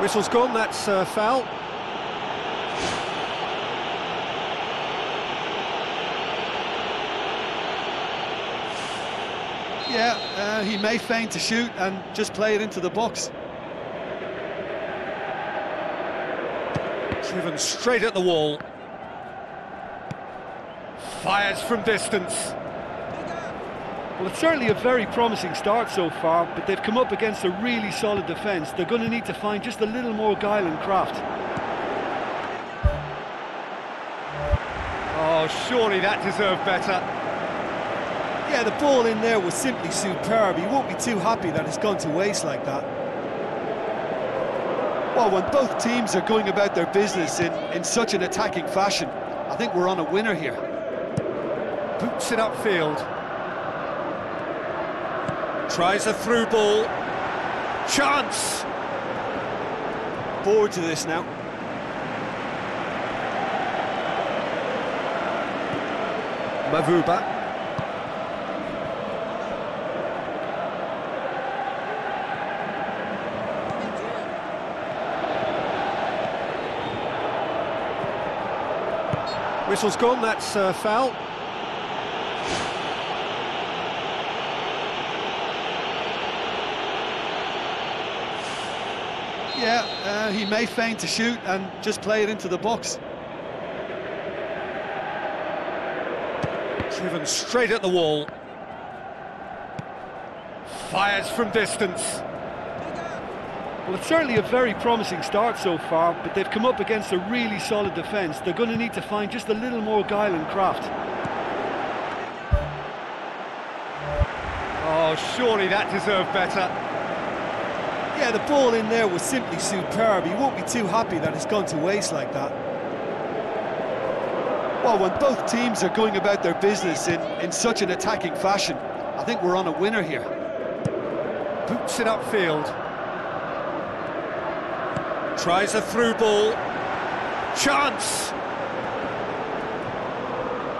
Whistle's gone, that's uh, foul. Yeah, uh, he may feign to shoot and just play it into the box. Driven straight at the wall. Fires from distance. Well, it's certainly a very promising start so far, but they've come up against a really solid defence. They're going to need to find just a little more guile and craft. Oh, surely that deserved better. Yeah, the ball in there was simply superb. He won't be too happy that it's gone to waste like that. Well, when both teams are going about their business in, in such an attacking fashion, I think we're on a winner here. Boots it upfield. Tries a through ball. Chance! Forward to this now. Mavuba. Whistle's gone, that's uh, foul. Yeah, uh, he may feign to shoot and just play it into the box. Driven straight at the wall. Fires from distance. Well, it's certainly a very promising start so far, but they've come up against a really solid defence. They're going to need to find just a little more guile and craft. Oh, surely that deserved better. Yeah, the ball in there was simply superb. He won't be too happy that it's gone to waste like that. Well, when both teams are going about their business in, in such an attacking fashion, I think we're on a winner here. Boots it upfield. Tries a through ball. Chance!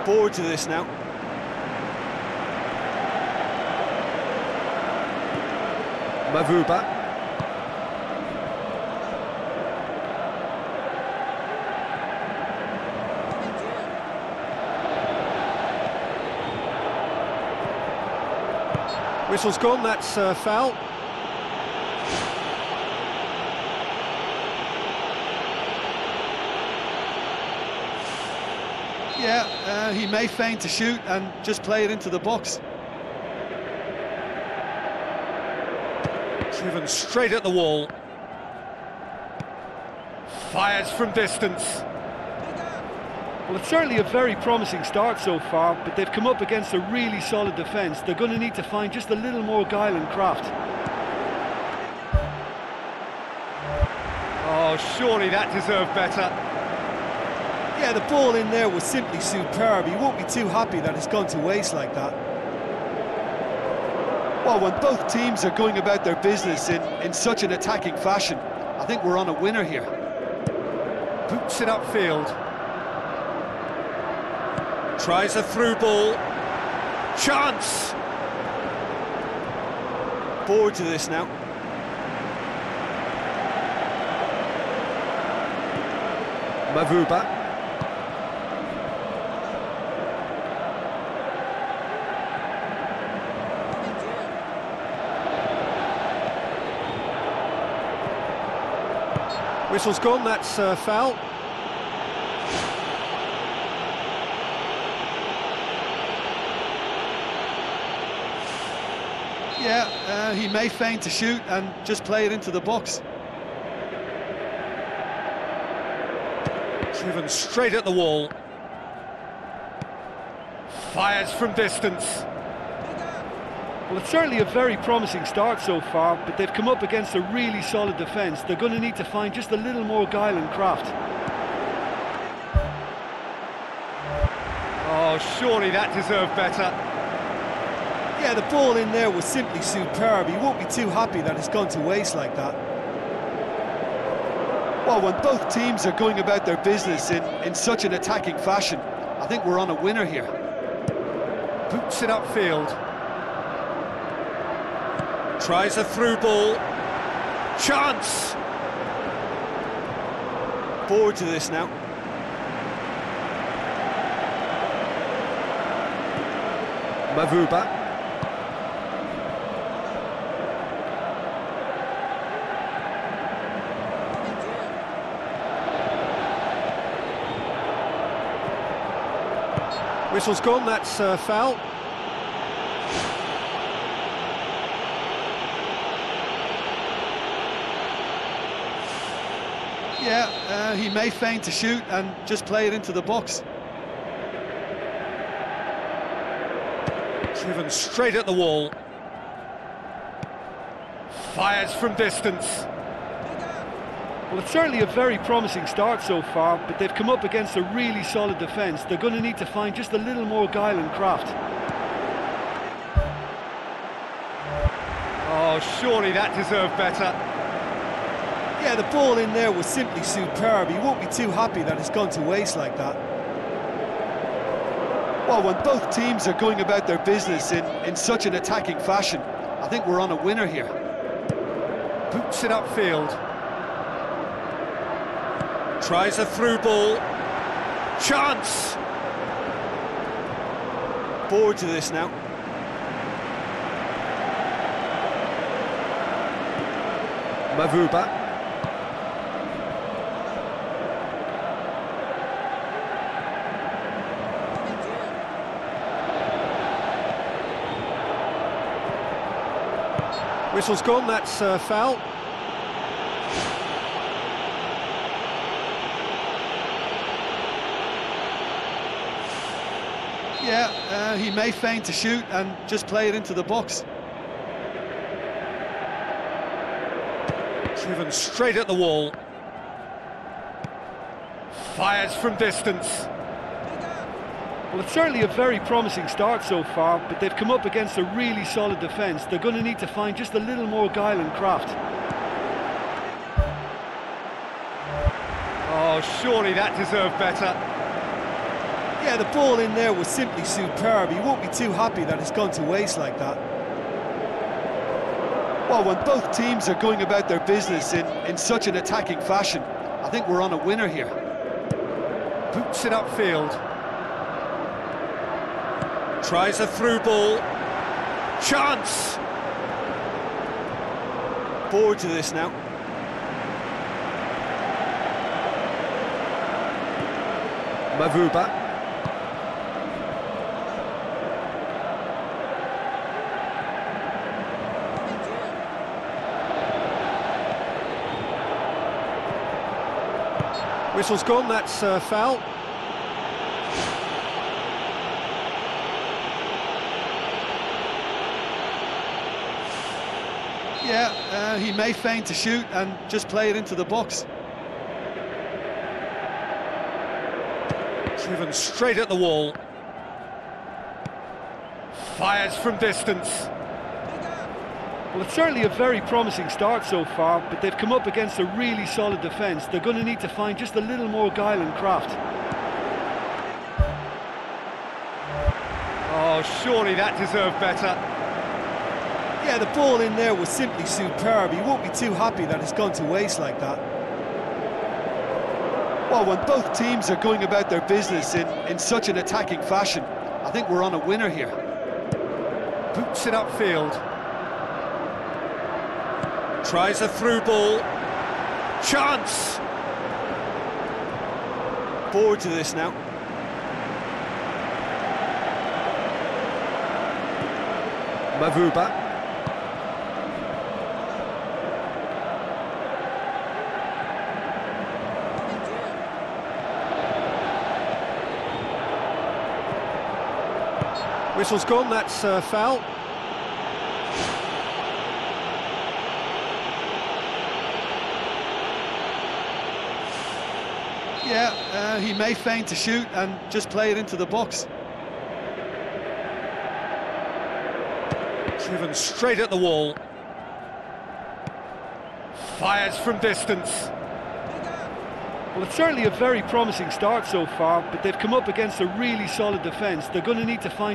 Forward to this now. Mavuba. Whistle's gone, that's uh, foul. Yeah, uh, he may feign to shoot and just play it into the box. Driven straight at the wall. Fires from distance. Well, it's certainly a very promising start so far, but they've come up against a really solid defence. They're going to need to find just a little more guile and craft. Oh, surely that deserved better. Yeah, the ball in there was simply superb. He won't be too happy that it's gone to waste like that. Well, when both teams are going about their business in, in such an attacking fashion, I think we're on a winner here. Boots it upfield. Tries a through ball. Chance! Forward to this now. Mavuba. Whistle's gone, that's uh, foul. Yeah, uh, he may feign to shoot and just play it into the box. Driven straight at the wall. Fires from distance. Well, it's certainly a very promising start so far, but they've come up against a really solid defence. They're going to need to find just a little more guile and craft. Oh, surely that deserved better. Yeah, the ball in there was simply superb. He won't be too happy that it's gone to waste like that. Well, when both teams are going about their business in, in such an attacking fashion, I think we're on a winner here. Boots it upfield. Tries a through ball. Chance! Forward to this now. Mavuba. Whistle's gone, that's uh, foul. Yeah, uh, he may feign to shoot and just play it into the box. Driven straight at the wall. Fires from distance. Well, it's certainly a very promising start so far, but they've come up against a really solid defence. They're going to need to find just a little more guile and craft. Oh, surely that deserved better. Yeah, the ball in there was simply superb. He won't be too happy that it's gone to waste like that. Well, when both teams are going about their business in, in such an attacking fashion, I think we're on a winner here. Boots it upfield. Tries a through ball. Chance! Forward to this now. Mavuba. Whistle's gone, that's uh, foul. Yeah, uh, he may feign to shoot and just play it into the box. Driven straight at the wall. Fires from distance. Well, it's certainly a very promising start so far, but they've come up against a really solid defence. They're going to need to find just a little more guile and craft. Oh, surely that deserved better. Yeah, the ball in there was simply superb. He won't be too happy that it's gone to waste like that. Well, when both teams are going about their business in, in such an attacking fashion, I think we're on a winner here. Boots it upfield. Tries a through ball. Chance! Forward to this now. Mavuba. Whistle's gone, that's uh, foul. Yeah, uh, he may feign to shoot and just play it into the box. Driven straight at the wall. Fires from distance. Well, it's certainly a very promising start so far, but they've come up against a really solid defence. They're going to need to find just a little more guile and craft. Oh, surely that deserved better. Yeah, the ball in there was simply superb. He won't be too happy that it's gone to waste like that. Well, when both teams are going about their business in, in such an attacking fashion, I think we're on a winner here. Boots it upfield. Tries a through ball. Chance! Forward to this now. Mavuba. Whistle's gone, that's uh, foul. Yeah, uh, he may feign to shoot and just play it into the box. Driven straight at the wall. Fires from distance. Well, it's certainly a very promising start so far, but they've come up against a really solid defence. They're going to need to find